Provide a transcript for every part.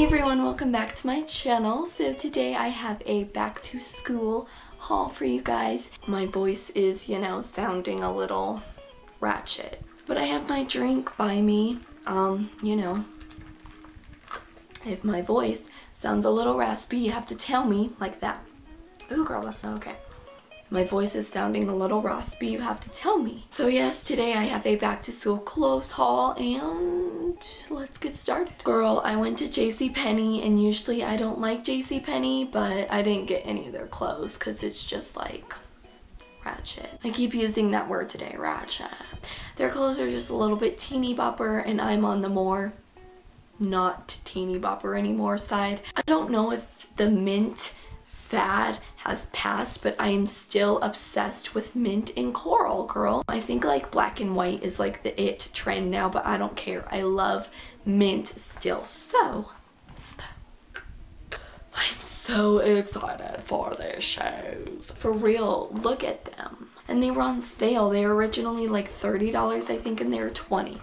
Hey everyone, welcome back to my channel. So today I have a back to school haul for you guys. My voice is, you know, sounding a little ratchet. But I have my drink by me. Um, you know, if my voice sounds a little raspy, you have to tell me like that. Ooh girl, that's not okay my voice is sounding a little raspy, you have to tell me. So yes, today I have a back to school clothes haul and let's get started. Girl, I went to JCPenney and usually I don't like JCPenney, but I didn't get any of their clothes because it's just like ratchet. I keep using that word today, ratchet. Their clothes are just a little bit teeny bopper and I'm on the more not teeny bopper anymore side. I don't know if the mint fad has passed, but I am still obsessed with mint and coral, girl. I think like black and white is like the it trend now, but I don't care. I love mint still. So, I'm so excited for their shoes. For real, look at them. And they were on sale. They were originally like $30, I think, and they were 20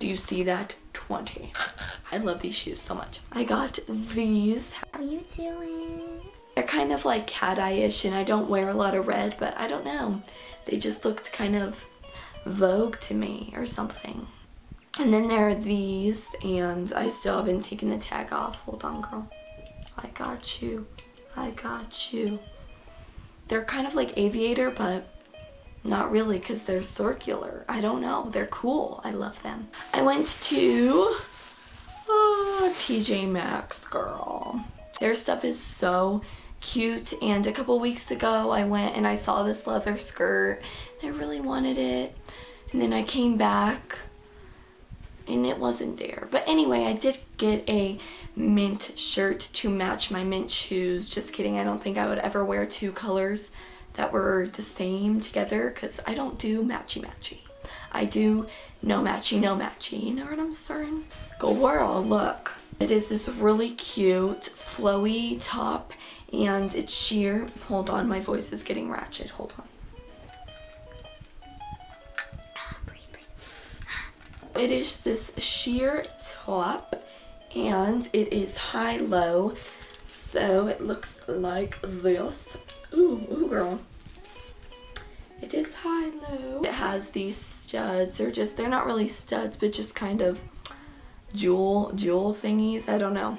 Do you see that? 20 I love these shoes so much. I got these. How are you doing? Kind of like cat eye-ish and I don't wear a lot of red, but I don't know. They just looked kind of Vogue to me or something. And then there are these and I still haven't taken the tag off. Hold on, girl. I got you. I got you. They're kind of like aviator, but not really because they're circular. I don't know. They're cool. I love them. I went to uh, oh, TJ Maxx, girl. Their stuff is so cute and a couple weeks ago I went and I saw this leather skirt and I really wanted it. And then I came back and it wasn't there. But anyway I did get a mint shirt to match my mint shoes. Just kidding I don't think I would ever wear two colors that were the same together because I don't do matchy matchy I do no matchy no matchy. You know what I'm saying? Go girl look it is this really cute flowy top and it's sheer. Hold on, my voice is getting ratchet. Hold on. It is this sheer top and it is high-low. So it looks like this. Ooh, ooh girl. It is high-low. It has these studs. They're just, they're not really studs, but just kind of jewel, jewel thingies. I don't know.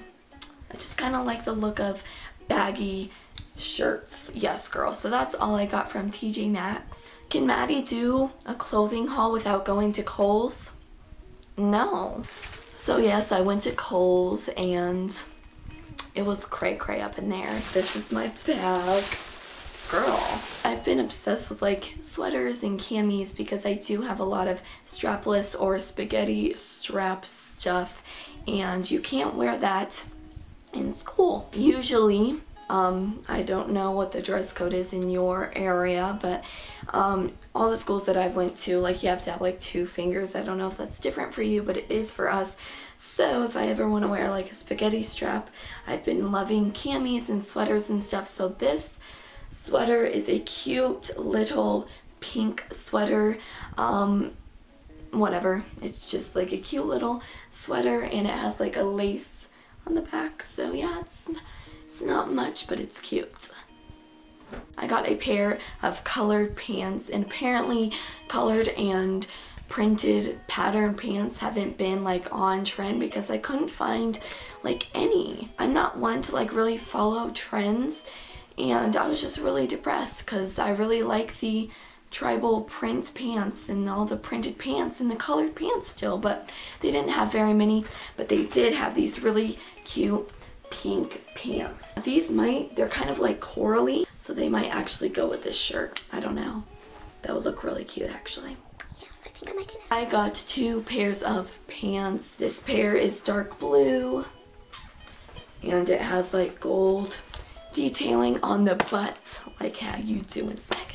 I just kind of like the look of baggy shirts. Yes, girl. So that's all I got from TJ Maxx. Can Maddie do a clothing haul without going to Kohl's? No. So yes, I went to Kohl's and it was cray cray up in there. This is my bag. Girl. I've been obsessed with like sweaters and camis because I do have a lot of strapless or spaghetti strap stuff and you can't wear that in school. Usually, um, I don't know what the dress code is in your area, but um, all the schools that I've went to, like you have to have like two fingers. I don't know if that's different for you, but it is for us. So if I ever want to wear like a spaghetti strap, I've been loving camis and sweaters and stuff. So this sweater is a cute little pink sweater. Um, whatever. It's just like a cute little sweater and it has like a lace on the back. So yeah, it's, it's not much, but it's cute. I got a pair of colored pants and apparently colored and printed pattern pants haven't been like on trend because I couldn't find like any. I'm not one to like really follow trends and I was just really depressed because I really like the tribal print pants and all the printed pants and the colored pants still, but they didn't have very many, but they did have these really cute pink pants. These might, they're kind of like corally, so they might actually go with this shirt. I don't know. That would look really cute actually. Yes, I think I might do that. I got two pairs of pants. This pair is dark blue and it has like gold detailing on the butt, like how you do in seconds.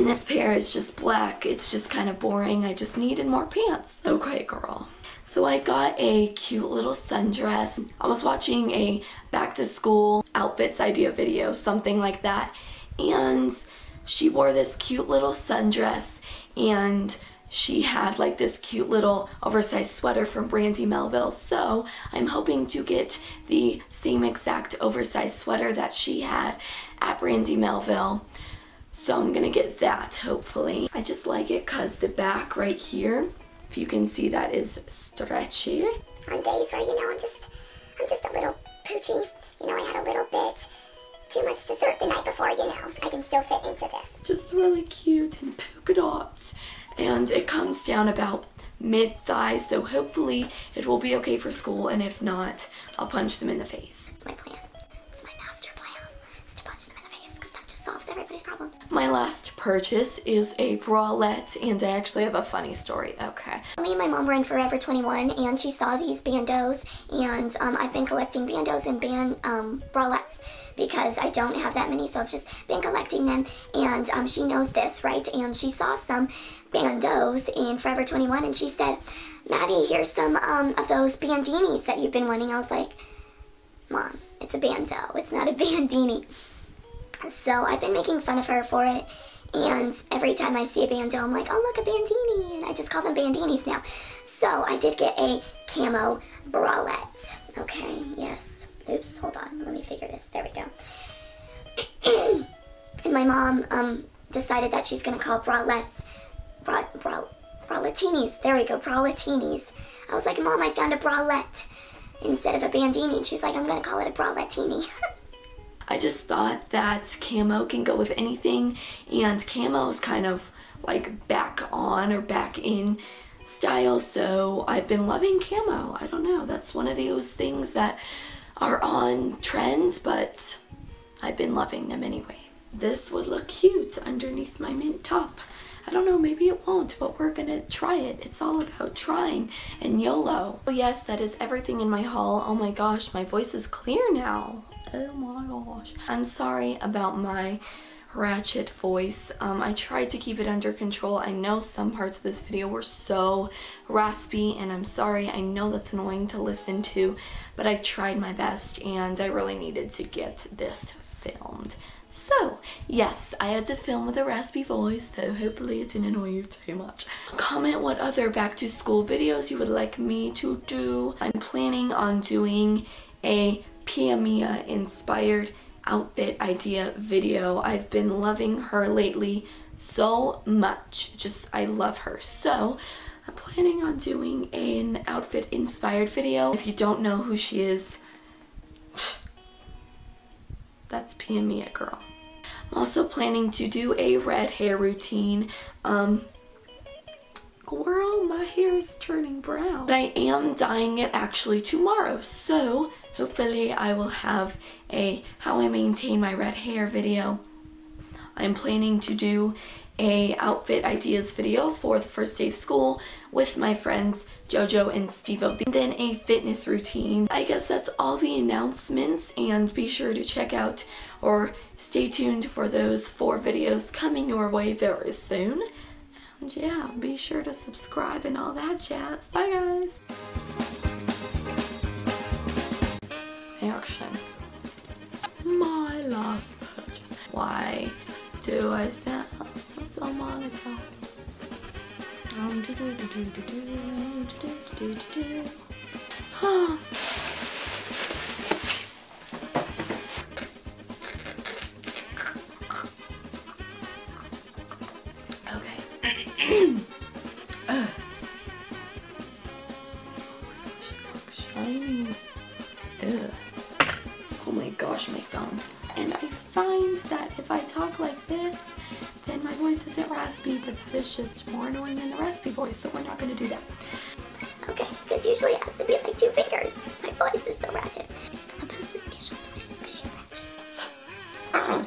And this pair is just black. It's just kind of boring. I just needed more pants. Okay, girl. So I got a cute little sundress. I was watching a back to school outfits idea video, something like that. And she wore this cute little sundress and she had like this cute little oversized sweater from Brandy Melville. So I'm hoping to get the same exact oversized sweater that she had at Brandy Melville. So I'm gonna get that hopefully. I just like it cause the back right here, if you can see that is stretchy. On days where, you know, I'm just, I'm just a little poochy. You know, I had a little bit too much dessert the night before, you know. I can still fit into this. Just really cute and polka dots and it comes down about mid thigh so hopefully it will be okay for school and if not I'll punch them in the face. That's my plan. Problems. My last purchase is a bralette and I actually have a funny story. Okay. Me and my mom were in Forever 21 and she saw these bandos and um, I've been collecting bandos and band um, bralettes because I don't have that many so I've just been collecting them and um, she knows this right and she saw some bandos in Forever 21 and she said Maddie here's some um, of those bandinis that you've been wanting I was like mom it's a bando it's not a bandini so I've been making fun of her for it and every time I see a bando I'm like oh look a bandini and I just call them bandinis now. So I did get a camo bralette. Okay yes. Oops hold on. Let me figure this. There we go. And my mom um decided that she's gonna call bralettes bra, bra, braletinis there we go braletinis I was like mom I found a bralette instead of a bandini. And she's like I'm gonna call it a braletini I just thought that camo can go with anything and camo is kind of like back on or back in style so I've been loving camo I don't know that's one of those things that are on trends but I've been loving them anyway this would look cute underneath my mint top I don't know, maybe it won't, but we're gonna try it. It's all about trying and YOLO. Oh yes, that is everything in my haul. Oh my gosh, my voice is clear now. Oh my gosh. I'm sorry about my ratchet voice. Um, I tried to keep it under control. I know some parts of this video were so raspy and I'm sorry. I know that's annoying to listen to, but I tried my best and I really needed to get this filmed. So, yes, I had to film with a raspy voice, so hopefully it didn't annoy you too much. Comment what other back to school videos you would like me to do. I'm planning on doing a Pia inspired outfit idea video. I've been loving her lately so much. Just, I love her. So, I'm planning on doing an outfit inspired video. If you don't know who she is, that's Pia Mia girl. I'm also planning to do a red hair routine. Um, girl, my hair is turning brown. But I am dyeing it actually tomorrow. So Hopefully I will have a how I maintain my red hair video. I'm planning to do a outfit ideas video for the first day of school with my friends Jojo and Stevo. Then a fitness routine. I guess that's all the announcements and be sure to check out or stay tuned for those four videos coming your way very soon. And yeah, be sure to subscribe and all that jazz. Bye guys! Action. My last purchase. Why do I sound so monotone? Um. voice isn't raspy, but that is just more annoying than the raspy voice, so we're not going to do that. Okay, because usually it has to be like two fingers. My voice is so ratchet. I'll because ratchet. Uh-uh.